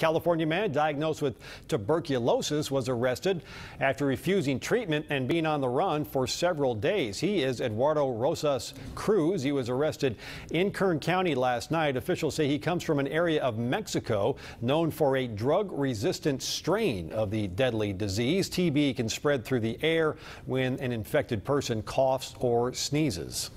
California man diagnosed with tuberculosis was arrested after refusing treatment and being on the run for several days. He is Eduardo Rosas Cruz. He was arrested in Kern County last night. Officials say he comes from an area of Mexico known for a drug resistant strain of the deadly disease. TB can spread through the air when an infected person coughs or sneezes.